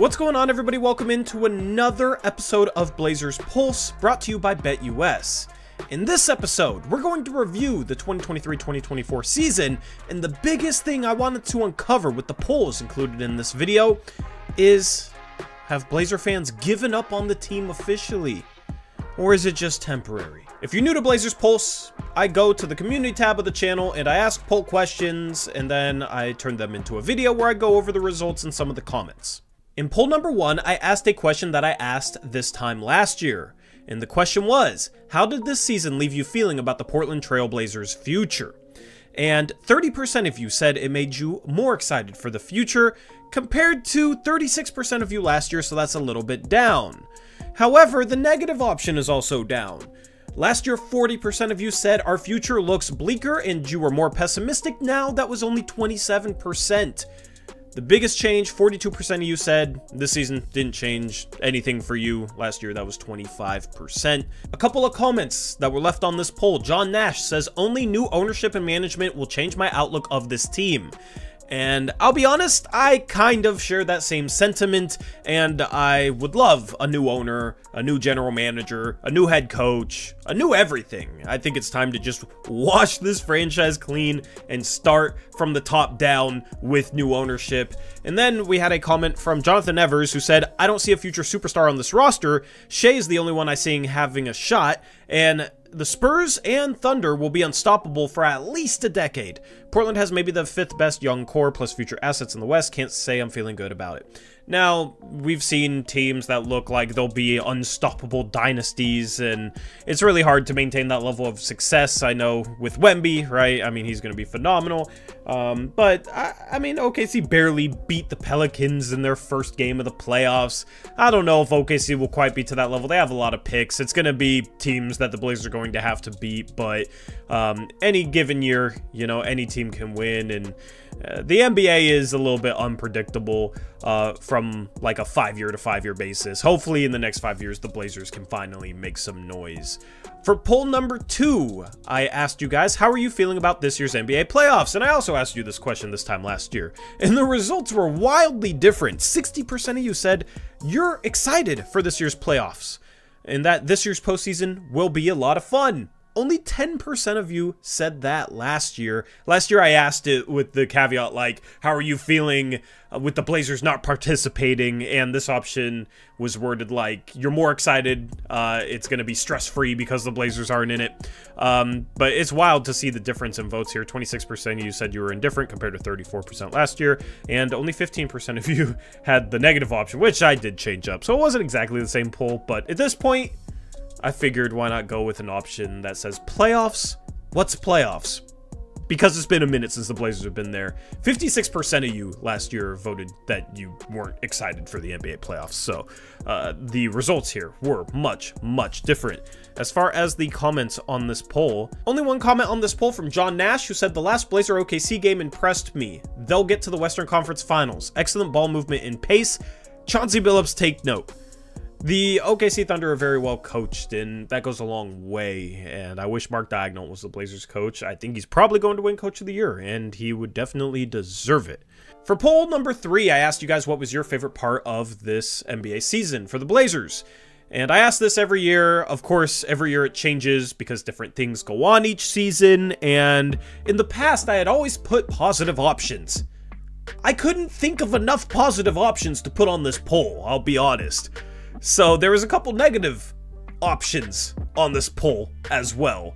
What's going on everybody? Welcome into another episode of Blazers Pulse, brought to you by BetUS. In this episode, we're going to review the 2023-2024 season, and the biggest thing I wanted to uncover with the polls included in this video is, have Blazer fans given up on the team officially? Or is it just temporary? If you're new to Blazers Pulse, I go to the community tab of the channel and I ask poll questions and then I turn them into a video where I go over the results and some of the comments. In poll number one, I asked a question that I asked this time last year. And the question was, how did this season leave you feeling about the Portland Trail Blazers' future? And 30% of you said it made you more excited for the future, compared to 36% of you last year, so that's a little bit down. However, the negative option is also down. Last year, 40% of you said our future looks bleaker and you were more pessimistic. Now that was only 27%. The biggest change, 42% of you said this season didn't change anything for you. Last year, that was 25%. A couple of comments that were left on this poll. John Nash says, only new ownership and management will change my outlook of this team. And I'll be honest, I kind of share that same sentiment, and I would love a new owner, a new general manager, a new head coach, a new everything. I think it's time to just wash this franchise clean and start from the top down with new ownership. And then we had a comment from Jonathan Evers who said, I don't see a future superstar on this roster. Shai is the only one I see having a shot, and the Spurs and Thunder will be unstoppable for at least a decade. Portland has maybe the fifth best young core plus future assets in the West. Can't say I'm feeling good about it. Now, we've seen teams that look like they'll be unstoppable dynasties, and it's really hard to maintain that level of success. I know with Wemby, right? I mean, he's going to be phenomenal. Um, but, I, I mean, OKC barely beat the Pelicans in their first game of the playoffs. I don't know if OKC will quite be to that level. They have a lot of picks. It's going to be teams that the Blazers are going to have to beat, but um, any given year, you know, any team can win, and uh, the NBA is a little bit unpredictable uh, from like a five-year to five-year basis. Hopefully in the next five years, the Blazers can finally make some noise. For poll number two, I asked you guys, how are you feeling about this year's NBA playoffs? And I also asked you this question this time last year. And the results were wildly different. 60% of you said you're excited for this year's playoffs and that this year's postseason will be a lot of fun only 10% of you said that last year. Last year I asked it with the caveat like, how are you feeling with the Blazers not participating? And this option was worded like, you're more excited, uh, it's going to be stress-free because the Blazers aren't in it. Um, but it's wild to see the difference in votes here. 26% of you said you were indifferent compared to 34% last year, and only 15% of you had the negative option, which I did change up. So it wasn't exactly the same poll, but at this point, I figured why not go with an option that says playoffs? What's playoffs? Because it's been a minute since the Blazers have been there. 56% of you last year voted that you weren't excited for the NBA playoffs. So uh, the results here were much, much different. As far as the comments on this poll, only one comment on this poll from John Nash, who said the last Blazer OKC game impressed me. They'll get to the Western Conference Finals. Excellent ball movement and pace. Chauncey Billups take note. The OKC Thunder are very well coached, and that goes a long way. And I wish Mark Daigneault was the Blazers coach. I think he's probably going to win Coach of the Year, and he would definitely deserve it. For poll number three, I asked you guys what was your favorite part of this NBA season for the Blazers. And I ask this every year. Of course, every year it changes because different things go on each season. And in the past, I had always put positive options. I couldn't think of enough positive options to put on this poll, I'll be honest. So there was a couple negative options on this poll as well.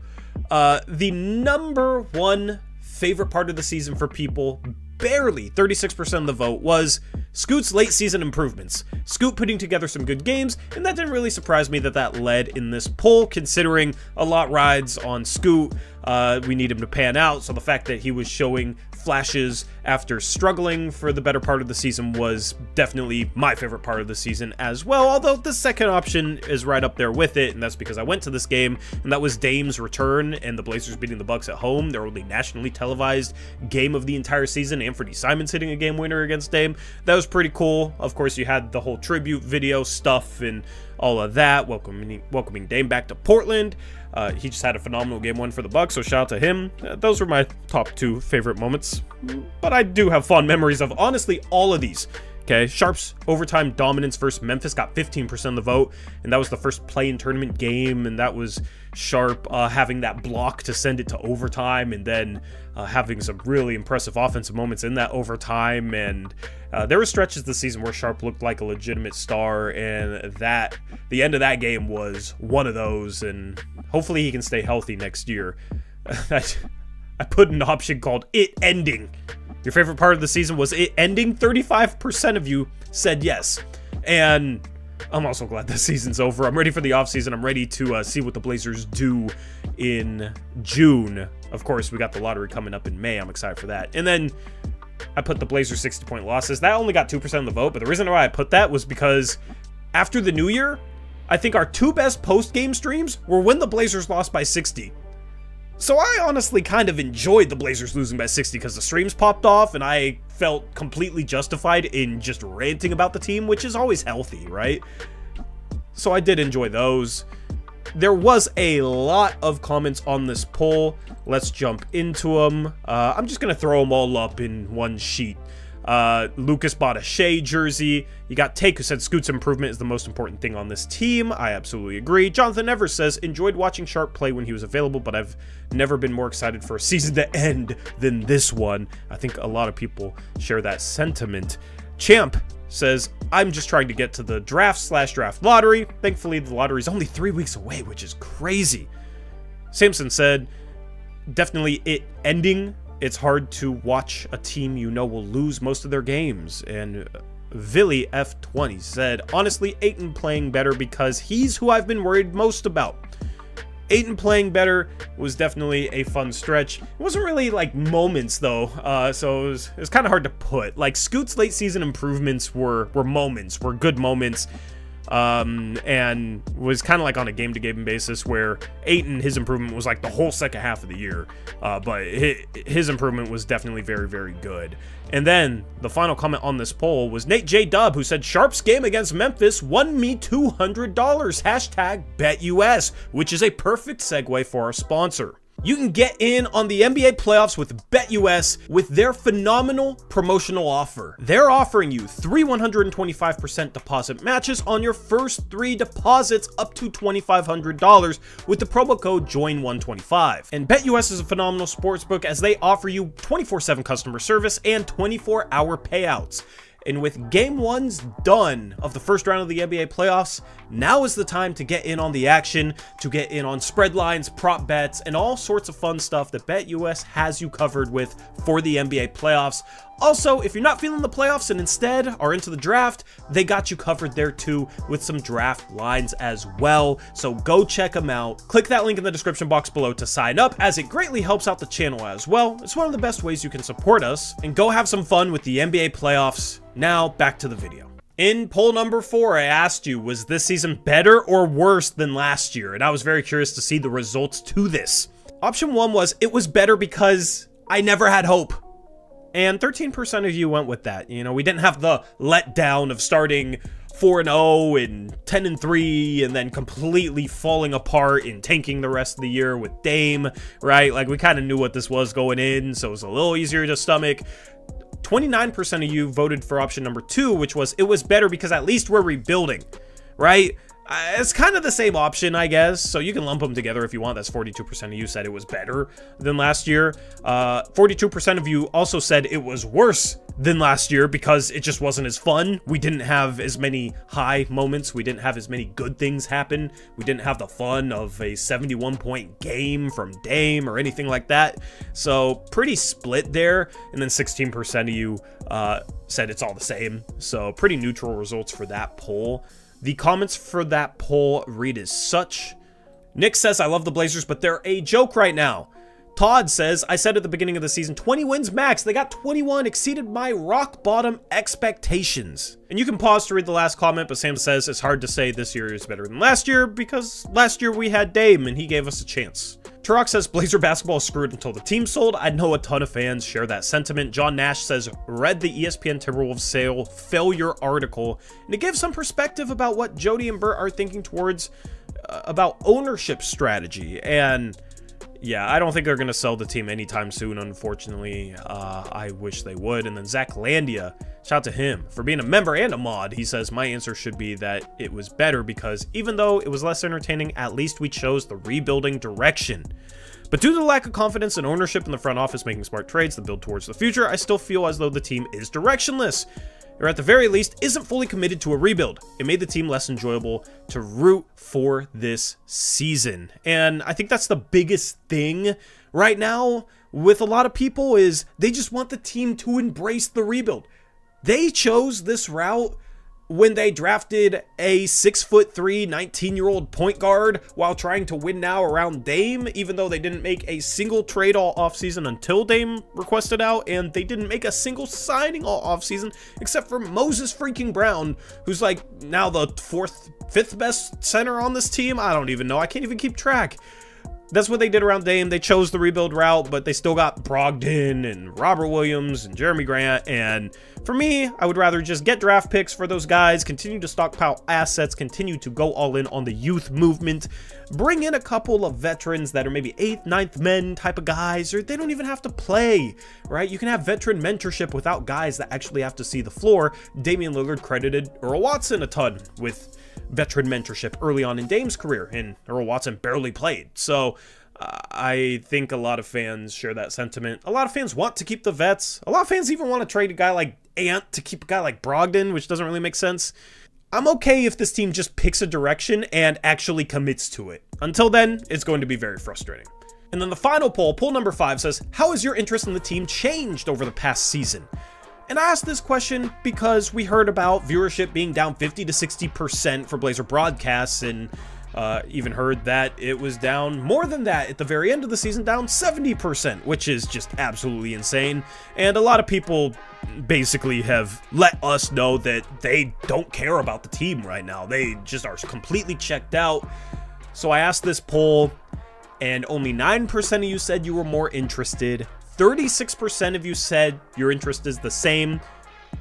Uh, the number one favorite part of the season for people, barely 36% of the vote, was Scoot's late season improvements. Scoot putting together some good games, and that didn't really surprise me that that led in this poll, considering a lot rides on Scoot. Uh, we need him to pan out, so the fact that he was showing flashes after struggling for the better part of the season was definitely my favorite part of the season as well, although the second option is right up there with it, and that's because I went to this game, and that was Dame's return and the Blazers beating the Bucks at home, their only nationally televised game of the entire season, Anfernee Simons hitting a game winner against Dame. That was pretty cool. Of course, you had the whole tribute video stuff and all of that, welcoming, welcoming Dame back to Portland. Uh, he just had a phenomenal game one for the Bucks, so shout out to him. Uh, those were my top two favorite moments. But I do have fond memories of honestly all of these Okay, Sharpe's overtime dominance versus Memphis got 15% of the vote, and that was the first play-in tournament game, and that was Sharpe uh, having that block to send it to overtime, and then uh, having some really impressive offensive moments in that overtime. And uh, there were stretches this season where Sharpe looked like a legitimate star, and that the end of that game was one of those. And hopefully he can stay healthy next year. I put an option called "it ending." Your favorite part of the season was it ending? 35% of you said yes. And I'm also glad the season's over. I'm ready for the offseason. I'm ready to uh, see what the Blazers do in June. Of course, we got the lottery coming up in May. I'm excited for that. And then I put the Blazers 60 point losses. That only got 2% of the vote, but the reason why I put that was because after the new year, I think our two best post game streams were when the Blazers lost by 60. So I honestly kind of enjoyed the Blazers losing by 60 because the streams popped off and I felt completely justified in just ranting about the team, which is always healthy, right? So I did enjoy those. There was a lot of comments on this poll. Let's jump into them. Uh, I'm just going to throw them all up in one sheet. Uh, Lucas bought a Shai jersey. You got Take, who said Scoot's improvement is the most important thing on this team. I absolutely agree. Jonathan Evers says, enjoyed watching Sharpe play when he was available, but I've never been more excited for a season to end than this one. I think a lot of people share that sentiment. Champ says, I'm just trying to get to the draft slash draft lottery. Thankfully, the lottery is only three weeks away, which is crazy. Samson said, definitely it ending it's hard to watch a team you know will lose most of their games. And Villy F20 said, honestly, Ayton playing better because he's who I've been worried most about. Ayton playing better was definitely a fun stretch. It wasn't really like moments though, uh, so it was, was kind of hard to put. Like Scoot's late season improvements were were moments, were good moments um, and was kind of like on a game to game basis where Ayton, his improvement was like the whole second half of the year. Uh, but his improvement was definitely very, very good. And then the final comment on this poll was Nate J. Dub, who said Sharpe's game against Memphis won me $200. Hashtag BetUS, which is a perfect segue for our sponsor. You can get in on the NBA playoffs with BetUS with their phenomenal promotional offer. They're offering you three 125% deposit matches on your first three deposits up to $2,500 with the promo code JOIN125. And BetUS is a phenomenal sportsbook as they offer you 24-7 customer service and 24-hour payouts. And with game ones done of the first round of the NBA playoffs, now is the time to get in on the action, to get in on spread lines, prop bets, and all sorts of fun stuff that BetUS has you covered with for the NBA playoffs. Also, if you're not feeling the playoffs and instead are into the draft, they got you covered there too with some draft lines as well. So go check them out. Click that link in the description box below to sign up as it greatly helps out the channel as well. It's one of the best ways you can support us and go have some fun with the NBA playoffs. Now back to the video. In poll number four, I asked you, was this season better or worse than last year? And I was very curious to see the results to this. Option one was, it was better because I never had hope. And 13% of you went with that. You know, we didn't have the letdown of starting 4 and 0 and 10 and 3 and then completely falling apart and tanking the rest of the year with Dame, right? Like we kind of knew what this was going in, so it was a little easier to stomach. 29% of you voted for option number 2, which was it was better because at least we're rebuilding, right? It's kind of the same option, I guess, so you can lump them together if you want. That's 42% of you said it was better than last year. 42% uh, of you also said it was worse than last year because it just wasn't as fun. We didn't have as many high moments. We didn't have as many good things happen. We didn't have the fun of a 71 point game from Dame or anything like that. So pretty split there. And then 16% of you uh, said it's all the same. So pretty neutral results for that poll. The comments for that poll read as such. Nick says, I love the Blazers, but they're a joke right now. Todd says, I said at the beginning of the season, 20 wins max. They got 21, exceeded my rock bottom expectations. And you can pause to read the last comment, but Sam says it's hard to say this year is better than last year because last year we had Dame and he gave us a chance. Turok says Blazer basketball is screwed until the team sold. I know a ton of fans share that sentiment. John Nash says, read the ESPN Timberwolves sale failure article, and it some perspective about what Jody and Bert are thinking towards uh, about ownership strategy. And yeah, I don't think they're going to sell the team anytime soon, unfortunately. Uh, I wish they would. And then Zach Landia, shout out to him for being a member and a mod. He says, my answer should be that it was better because even though it was less entertaining, at least we chose the rebuilding direction. But due to the lack of confidence and ownership in the front office making smart trades that build towards the future, I still feel as though the team is directionless or at the very least, isn't fully committed to a rebuild. It made the team less enjoyable to root for this season. And I think that's the biggest thing right now with a lot of people is they just want the team to embrace the rebuild. They chose this route when they drafted a six foot three, 19 year old point guard while trying to win now around Dame, even though they didn't make a single trade all offseason until Dame requested out, and they didn't make a single signing all offseason except for Moses freaking Brown, who's like now the fourth, fifth best center on this team. I don't even know. I can't even keep track that's what they did around Dame. They chose the rebuild route, but they still got Brogdon and Robert Williams and Jerami Grant. And for me, I would rather just get draft picks for those guys, continue to stockpile assets, continue to go all in on the youth movement, bring in a couple of veterans that are maybe eighth, ninth men type of guys, or they don't even have to play, right? You can have veteran mentorship without guys that actually have to see the floor. Damian Lillard credited Earl Watson a ton with veteran mentorship early on in Dame's career, and Earl Watson barely played. So uh, I think a lot of fans share that sentiment. A lot of fans want to keep the vets. A lot of fans even want to trade a guy like Ant to keep a guy like Brogdon, which doesn't really make sense. I'm okay if this team just picks a direction and actually commits to it. Until then, it's going to be very frustrating. And then the final poll, poll number five, says, How has your interest in the team changed over the past season? And I asked this question because we heard about viewership being down 50 to 60% for Blazer broadcasts, and uh, even heard that it was down more than that at the very end of the season, down 70%, which is just absolutely insane. And a lot of people basically have let us know that they don't care about the team right now. They just are completely checked out. So I asked this poll, and only 9% of you said you were more interested. 36% of you said your interest is the same.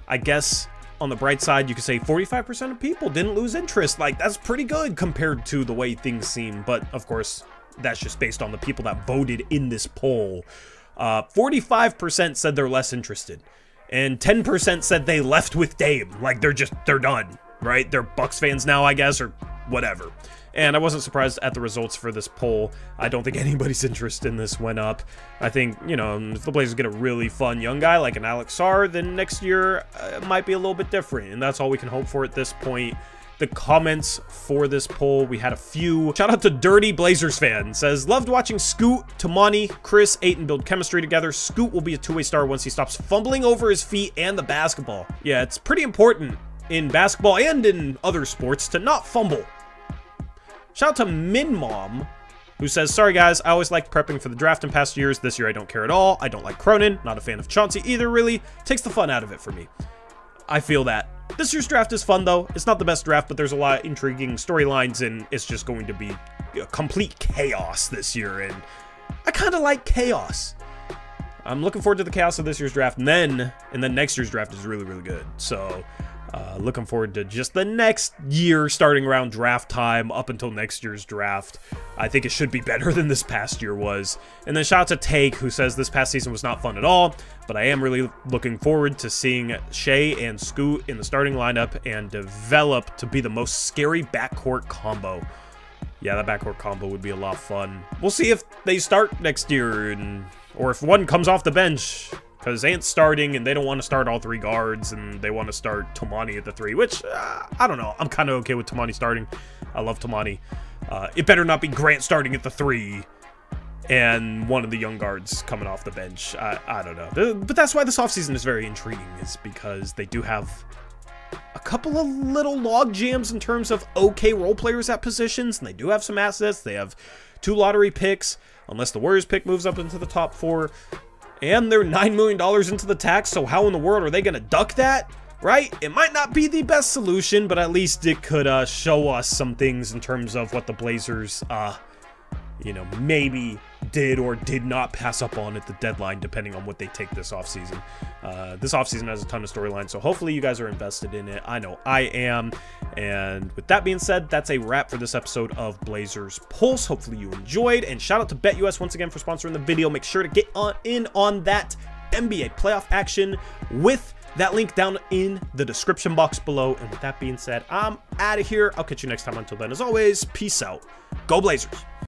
I guess on the bright side, you could say 45% of people didn't lose interest. Like, that's pretty good compared to the way things seem. But, of course, that's just based on the people that voted in this poll. 45% uh, said they're less interested. And 10% said they left with Dame. Like, they're just, they're done, right? They're Bucks fans now, I guess, or whatever. And I wasn't surprised at the results for this poll. I don't think anybody's interest in this went up. I think, you know, if the Blazers get a really fun young guy like an Alex Sarr, then next year uh, might be a little bit different. And that's all we can hope for at this point the comments for this poll. We had a few. Shout out to Dirty Blazers fan. Says, loved watching Scoot, Toumani, Chris, Ayton build chemistry together. Scoot will be a two-way star once he stops fumbling over his feet and the basketball. Yeah, it's pretty important in basketball and in other sports to not fumble. Shout out to Min Mom, who says, Sorry guys, I always liked prepping for the draft in past years. This year I don't care at all. I don't like Cronin. Not a fan of Chauncey either, really. Takes the fun out of it for me. I feel that. This year's draft is fun, though. It's not the best draft, but there's a lot of intriguing storylines, and it's just going to be complete chaos this year, and I kind of like chaos. I'm looking forward to the chaos of this year's draft, and then, and then next year's draft is really, really good. So, uh, looking forward to just the next year starting around draft time up until next year's draft. I think it should be better than this past year was. And then shout out to Take, who says this past season was not fun at all, but I am really looking forward to seeing Shai and Scoot in the starting lineup and develop to be the most scary backcourt combo. Yeah, that backcourt combo would be a lot of fun. We'll see if they start next year, and or if one comes off the bench because Ant's starting, and they don't want to start all three guards, and they want to start Toumani at the three, which, uh, I don't know. I'm kind of okay with Toumani starting. I love Toumani. Uh, it better not be Grant starting at the three and one of the young guards coming off the bench. I, I don't know. But that's why this offseason is very intriguing, is because they do have a couple of little log jams in terms of okay role players at positions, and they do have some assets. They have two lottery picks, unless the Warriors pick moves up into the top four and they're $9 million into the tax, so how in the world are they going to duck that? Right? It might not be the best solution, but at least it could uh, show us some things in terms of what the Blazers uh, you know, maybe did or did not pass up on at the deadline, depending on what they take this offseason. Uh, this offseason has a ton of storylines, so hopefully you guys are invested in it. I know I am. And with that being said, that's a wrap for this episode of Blazers Pulse. Hopefully you enjoyed, and shout out to BetUS once again for sponsoring the video. Make sure to get on in on that NBA playoff action with that link down in the description box below. And with that being said, I'm out of here. I'll catch you next time. Until then, as always, peace out. Go Blazers.